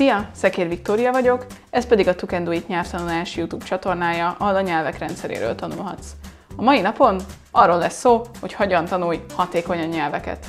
Szia! Szekér Viktória vagyok, ez pedig a Tukenduit nyelvtanulási YouTube csatornája, ahol a nyelvek rendszeréről tanulhatsz. A mai napon arról lesz szó, hogy hogyan tanulj hatékonyan nyelveket.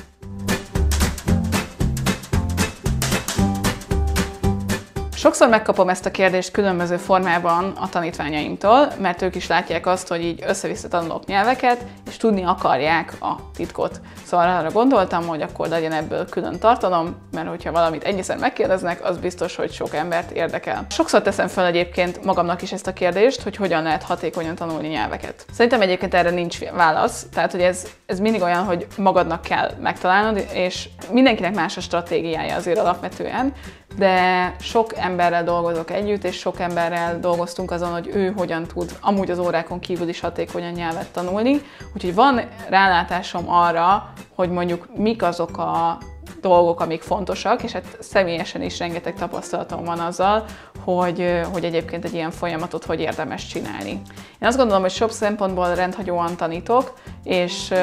Sokszor megkapom ezt a kérdést különböző formában a tanítványaimtól, mert ők is látják azt, hogy így össze-vissza tanulok nyelveket, és tudni akarják a titkot. Szóval arra gondoltam, hogy akkor legyen ebből külön tartalom, mert hogyha valamit ennyiszer megkérdeznek, az biztos, hogy sok embert érdekel. Sokszor teszem fel egyébként magamnak is ezt a kérdést, hogy hogyan lehet hatékonyan tanulni nyelveket. Szerintem egyébként erre nincs válasz, tehát hogy ez, ez mindig olyan, hogy magadnak kell megtalálnod, és mindenkinek más a stratégiája azért alapvetően, de sok emberrel dolgozok együtt, és sok emberrel dolgoztunk azon, hogy ő hogyan tud amúgy az órákon kívül is hatékonyan nyelvet tanulni. Úgyhogy van rálátásom arra, hogy mondjuk mik azok a dolgok, amik fontosak, és hát személyesen is rengeteg tapasztalatom van azzal, hogy, hogy egyébként egy ilyen folyamatot hogy érdemes csinálni. Én azt gondolom, hogy sok szempontból rendhagyóan tanítok, és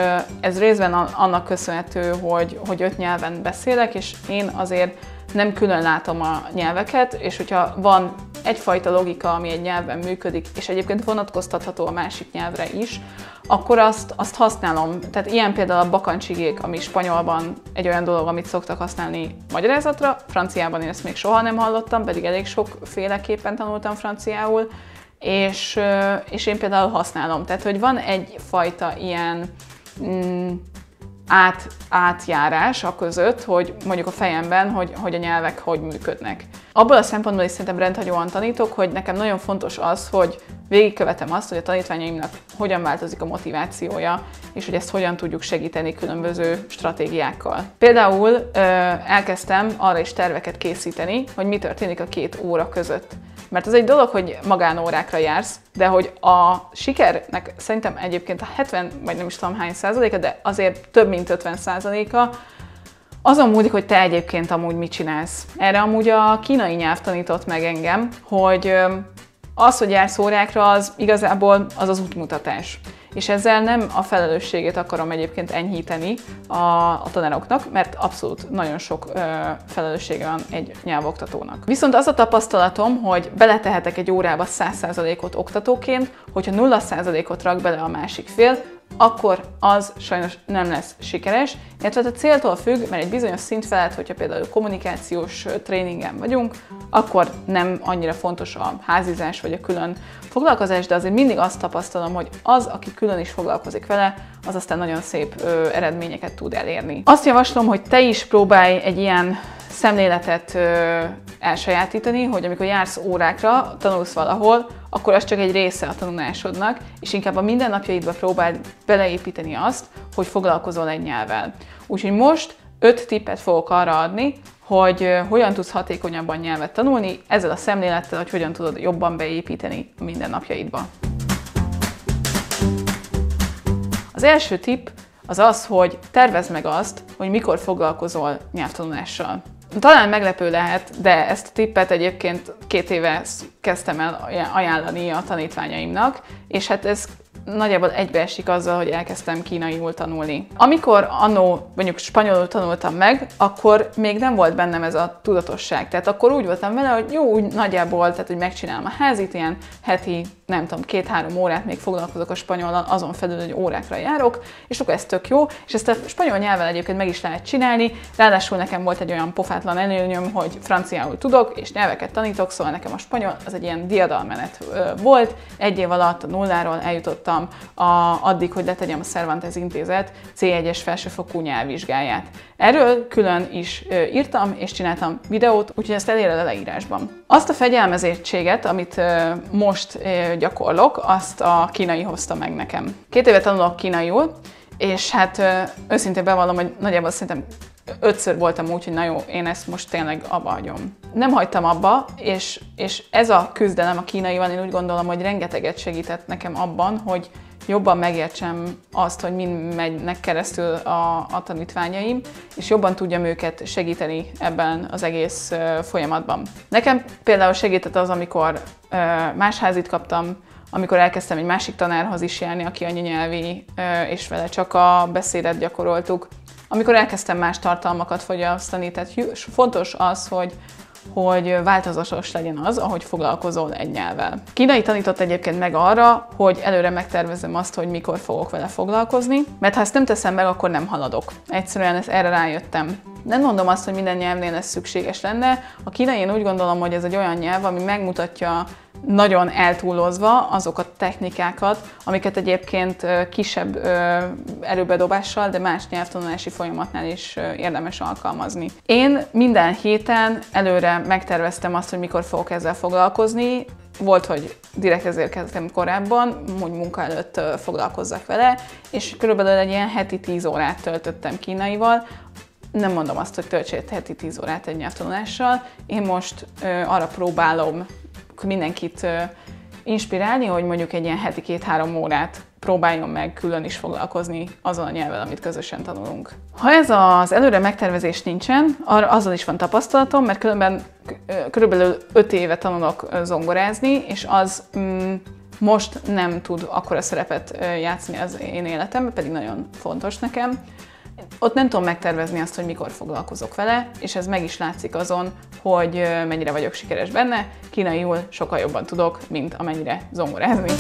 ez részben annak köszönhető, hogy, hogy öt nyelven beszélek, és én azért nem külön látom a nyelveket, és hogyha van egyfajta logika, ami egy nyelven működik, és egyébként vonatkoztatható a másik nyelvre is, akkor azt, azt használom. Tehát ilyen például a bakancsigék, ami spanyolban egy olyan dolog, amit szoktak használni magyarázatra, franciában én ezt még soha nem hallottam, pedig elég sokféleképpen tanultam franciául, és, és én például használom. Tehát, hogy van egyfajta ilyen mm, át, átjárás a között, hogy mondjuk a fejemben, hogy, hogy a nyelvek hogy működnek. Abból a szempontból is szerintem rendhagyóan tanítok, hogy nekem nagyon fontos az, hogy végigkövetem azt, hogy a tanítványaimnak hogyan változik a motivációja, és hogy ezt hogyan tudjuk segíteni különböző stratégiákkal. Például elkezdtem arra is terveket készíteni, hogy mi történik a két óra között. Mert az egy dolog, hogy magánórákra jársz, de hogy a sikernek szerintem egyébként a 70, vagy nem is tudom hány százaléka, de azért több mint 50 százaléka, azon múlik, hogy te egyébként amúgy mit csinálsz. Erre amúgy a kínai nyelv tanított meg engem, hogy az, hogy jársz órákra, az igazából az az útmutatás és ezzel nem a felelősségét akarom egyébként enyhíteni a, a tanároknak, mert abszolút nagyon sok ö, felelőssége van egy nyelvoktatónak. Viszont az a tapasztalatom, hogy beletehetek egy órába 100%-ot oktatóként, hogyha 0%-ot rak bele a másik fél, akkor az sajnos nem lesz sikeres, illetve a céltól függ, mert egy bizonyos szint felett, hogyha például kommunikációs tréningen vagyunk, akkor nem annyira fontos a házizás vagy a külön foglalkozás, de azért mindig azt tapasztalom, hogy az, aki külön is foglalkozik vele, az aztán nagyon szép ö, eredményeket tud elérni. Azt javaslom, hogy te is próbálj egy ilyen szemléletet elsajátítani, hogy amikor jársz órákra, tanulsz valahol, akkor az csak egy része a tanulásodnak, és inkább a mindennapjaidba próbáld beleépíteni azt, hogy foglalkozol egy nyelvvel. Úgyhogy most öt tippet fogok arra adni, hogy hogyan tudsz hatékonyabban nyelvet tanulni, ezzel a szemlélettel, hogy hogyan tudod jobban beépíteni a mindennapjaidba. Az első tipp az az, hogy tervezd meg azt, hogy mikor foglalkozol nyelvtanulással. Talán meglepő lehet, de ezt a tippet egyébként két éve kezdtem el ajánlani a tanítványaimnak, és hát ez nagyjából egybeesik azzal, hogy elkezdtem kínaiul tanulni. Amikor annó mondjuk spanyolul tanultam meg, akkor még nem volt bennem ez a tudatosság. Tehát akkor úgy voltam vele, hogy jó, úgy nagyjából, tehát hogy megcsinálom a házit, ilyen heti, nem tudom, két-három órát még foglalkozok a spanyolal, azon felül, hogy órákra járok, és akkor ez tök jó, és ezt a spanyol nyelven egyébként meg is lehet csinálni, ráadásul nekem volt egy olyan pofátlan előnyöm, hogy franciául tudok, és nyelveket tanítok, szóval nekem a spanyol az egy ilyen diadalmenet volt, egy év alatt a nulláról eljutottam a, addig, hogy letegyem a Cervantes intézet C1-es felsőfokú nyelvvizsgáját. Erről külön is írtam és csináltam videót, úgyhogy ezt eléred a leírásban. Azt a fegyelmezétséget, amit most gyakorlok, azt a kínai hozta meg nekem. Két éve tanulok kínaiul, és hát őszintén bevallom, hogy nagyjából szerintem ötször voltam úgy, hogy na jó, én ezt most tényleg abba hagyom. Nem hagytam abba, és, és ez a küzdelem a kínaival, én úgy gondolom, hogy rengeteget segített nekem abban, hogy jobban megértsem azt, hogy mind megynek keresztül a, a tanítványaim, és jobban tudjam őket segíteni ebben az egész folyamatban. Nekem például segített az, amikor más házit kaptam, amikor elkezdtem egy másik tanárhoz is járni, aki anyanyelvi, és vele csak a beszédet gyakoroltuk, amikor elkezdtem más tartalmakat fogyasztani, tehát fontos az, hogy, hogy változatos legyen az, ahogy foglalkozol egy nyelvvel. Kínai tanított egyébként meg arra, hogy előre megtervezem azt, hogy mikor fogok vele foglalkozni, mert ha ezt nem teszem meg, akkor nem haladok. Egyszerűen ezt erre rájöttem. Nem mondom azt, hogy minden nyelvnél ez szükséges lenne. A kínai én úgy gondolom, hogy ez egy olyan nyelv, ami megmutatja nagyon eltúlozva azok a technikákat, amiket egyébként kisebb erőbedobással, de más nyelvtanulási folyamatnál is érdemes alkalmazni. Én minden héten előre megterveztem azt, hogy mikor fogok ezzel foglalkozni, volt, hogy direkt ezért kezdtem korábban, hogy munka előtt foglalkozzak vele, és körülbelül egy ilyen heti 10 órát töltöttem kínaival, nem mondom azt, hogy töltsél heti 10 órát egy nyelvtanulással. Én most ö, arra próbálom mindenkit inspirálni, hogy mondjuk egy ilyen heti két-három órát próbáljon meg külön is foglalkozni azon a nyelvvel, amit közösen tanulunk. Ha ez az előre megtervezés nincsen, azzal is van tapasztalatom, mert különben körülbelül 5 éve tanulok zongorázni, és az mm, most nem tud akkora szerepet játszani az én életemben, pedig nagyon fontos nekem. Ott nem tudom megtervezni azt, hogy mikor foglalkozok vele, és ez meg is látszik azon, hogy mennyire vagyok sikeres benne. Kínaiul sokkal jobban tudok, mint amennyire zongorázni.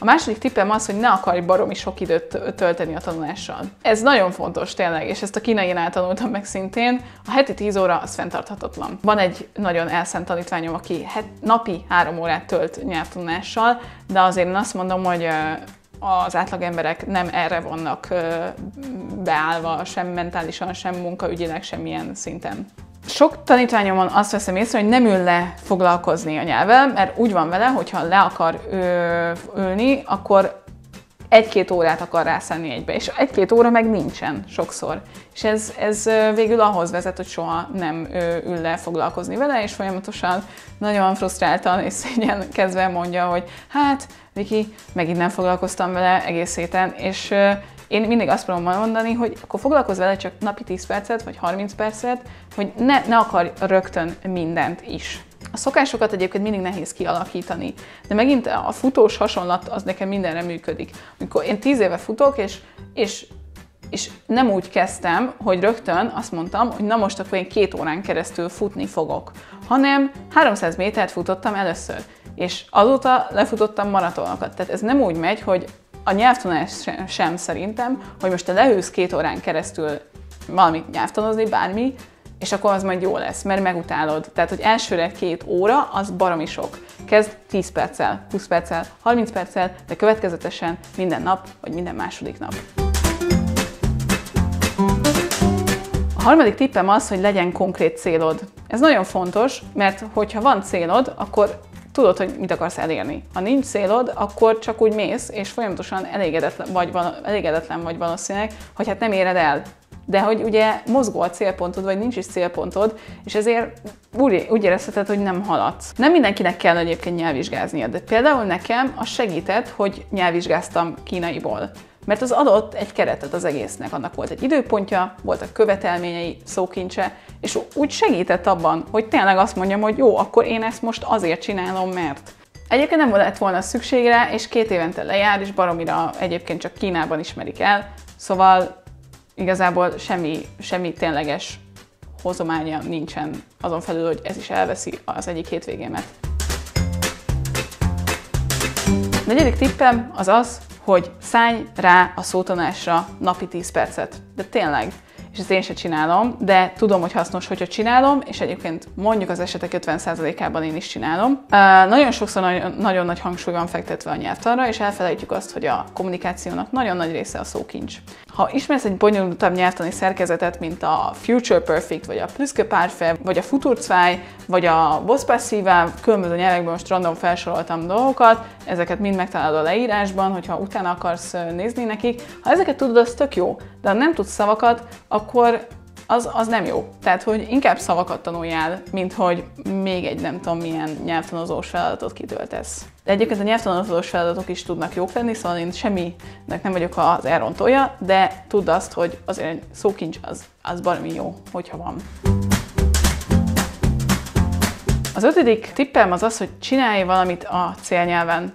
A második tippem az, hogy ne akarj baromi sok időt tölteni a tanulással. Ez nagyon fontos tényleg, és ezt a kínainál tanultam meg szintén. A heti 10 óra az fenntarthatatlan. Van egy nagyon elszent tanítványom, aki het, napi 3 órát tölt nyelvtanulással, de azért én azt mondom, hogy az átlag emberek nem erre vannak beállva, sem mentálisan, sem munkaügyileg, semmilyen szinten. Sok tanítványomon azt veszem észre, hogy nem ül le foglalkozni a nyelvvel, mert úgy van vele, hogyha le akar ülni, akkor egy-két órát akar rászállni egybe, és egy-két óra meg nincsen sokszor. És ez, ez végül ahhoz vezet, hogy soha nem ül le foglalkozni vele, és folyamatosan nagyon frusztráltan és szégyen kezdve mondja, hogy hát, Viki, megint nem foglalkoztam vele egész héten, és én mindig azt próbálom mondani, hogy akkor foglalkozz vele csak napi 10 percet, vagy 30 percet, hogy ne, ne akarj rögtön mindent is. Szokásokat egyébként mindig nehéz kialakítani, de megint a futós hasonlat az nekem mindenre működik. Amikor én 10 éve futok, és, és és nem úgy kezdtem, hogy rögtön azt mondtam, hogy na most akkor én két órán keresztül futni fogok, hanem 300 métert futottam először, és azóta lefutottam maratonokat. Tehát ez nem úgy megy, hogy a nyelvtanulás sem szerintem, hogy most te leülsz két órán keresztül valamit nyelvtanozni, bármi, és akkor az majd jó lesz, mert megutálod. Tehát, hogy elsőre két óra, az baromi sok. Kezd 10 perccel, 20 perccel, 30 perccel, de következetesen minden nap, vagy minden második nap. A harmadik tippem az, hogy legyen konkrét célod. Ez nagyon fontos, mert hogyha van célod, akkor tudod, hogy mit akarsz elérni. Ha nincs célod, akkor csak úgy mész, és folyamatosan elégedetlen vagy, elégedetlen vagy valószínűleg, hogy hát nem éred el. De hogy ugye mozgó a célpontod, vagy nincs is célpontod, és ezért úgy, úgy érezheted, hogy nem haladsz. Nem mindenkinek kell egyébként nyelvvizsgáznia, de például nekem az segített, hogy nyelvvizsgáztam kínaiból mert az adott egy keretet az egésznek. Annak volt egy időpontja, voltak követelményei, szókincse, és úgy segített abban, hogy tényleg azt mondjam, hogy jó, akkor én ezt most azért csinálom, mert. Egyébként nem lett volna szükség rá, és két évente lejár, és baromira egyébként csak Kínában ismerik el, szóval igazából semmi, semmi tényleges hozománya nincsen azon felül, hogy ez is elveszi az egyik hétvégémet. A negyedik tippem az az, hogy szállj rá a szótanásra napi 10 percet. De tényleg, és ezt én sem csinálom, de tudom, hogy hasznos, hogyha csinálom, és egyébként mondjuk az esetek 50%-ában én is csinálom. Uh, nagyon sokszor nagyon, nagyon nagy hangsúly van fektetve a nyelvtanra, és elfelejtjük azt, hogy a kommunikációnak nagyon nagy része a szókincs. Ha ismersz egy bonyolultabb nyelvtani szerkezetet, mint a Future Perfect, vagy a Pluske Parfait, vagy a Futurzweig, vagy a Boss Passiva, különböző nyelvekben most random felsoroltam dolgokat, ezeket mind megtalálod a leírásban, hogyha utána akarsz nézni nekik. Ha ezeket tudod, az tök jó, de ha nem tudsz szavakat, akkor az, az nem jó. Tehát, hogy inkább szavakat tanuljál, mint hogy még egy nem tudom milyen nyelvtanozós feladatot kitöltesz. De egyébként a nyelvtanozós feladatok is tudnak jók lenni, szóval én semminek nem vagyok az elrontója, de tudd azt, hogy azért egy szókincs az, az baromi jó, hogyha van. Az ötödik tippem az az, hogy csinálj valamit a célnyelven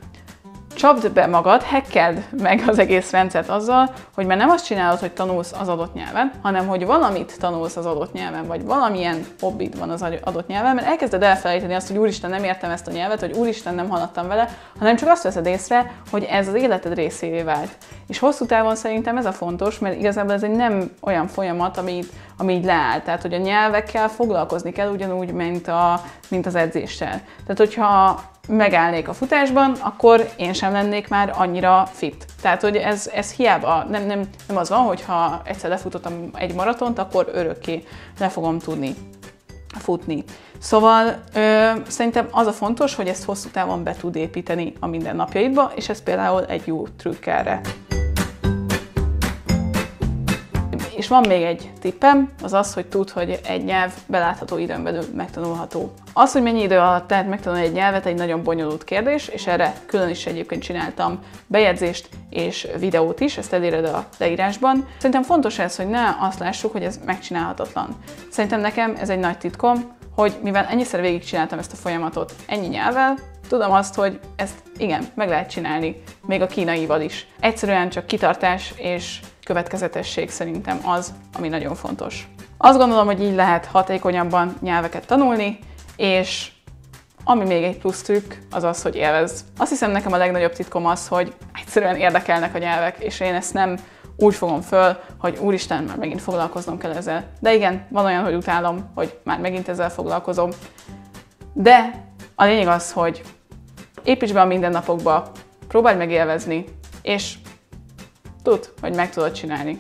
csapd be magad, hackeld meg az egész rendszert azzal, hogy már nem azt csinálod, hogy tanulsz az adott nyelven, hanem hogy valamit tanulsz az adott nyelven, vagy valamilyen hobbid van az adott nyelven, mert elkezded elfelejteni azt, hogy úristen nem értem ezt a nyelvet, vagy úristen nem haladtam vele, hanem csak azt veszed észre, hogy ez az életed részévé vált. És hosszú távon szerintem ez a fontos, mert igazából ez egy nem olyan folyamat, ami, ami így leáll. Tehát, hogy a nyelvekkel foglalkozni kell ugyanúgy, mint, a, mint az edzéssel. Tehát, hogyha megállnék a futásban, akkor én sem lennék már annyira fit. Tehát, hogy ez, ez hiába, nem, nem, nem az van, hogy ha egyszer lefutottam egy maratont, akkor örökké le fogom tudni futni. Szóval ö, szerintem az a fontos, hogy ezt hosszú távon be tud építeni a mindennapjaidba, és ez például egy jó trükk erre. És van még egy tippem, az az, hogy tud, hogy egy nyelv belátható időn belül megtanulható. Az, hogy mennyi idő alatt lehet megtanulni egy nyelvet, egy nagyon bonyolult kérdés, és erre külön is egyébként csináltam bejegyzést és videót is, ezt eléred a leírásban. Szerintem fontos ez, hogy ne azt lássuk, hogy ez megcsinálhatatlan. Szerintem nekem ez egy nagy titkom, hogy mivel ennyiszer végigcsináltam ezt a folyamatot ennyi nyelvvel, tudom azt, hogy ezt igen, meg lehet csinálni, még a kínaival is. Egyszerűen csak kitartás és következetesség szerintem az, ami nagyon fontos. Azt gondolom, hogy így lehet hatékonyabban nyelveket tanulni, és ami még egy plusz trükk, az az, hogy élvez. Azt hiszem nekem a legnagyobb titkom az, hogy egyszerűen érdekelnek a nyelvek, és én ezt nem úgy fogom föl, hogy úristen, már megint foglalkoznom kell ezzel. De igen, van olyan, hogy utálom, hogy már megint ezzel foglalkozom. De a lényeg az, hogy építs be a mindennapokba, próbálj meg élvezni, és Tud, hogy meg tudod csinálni.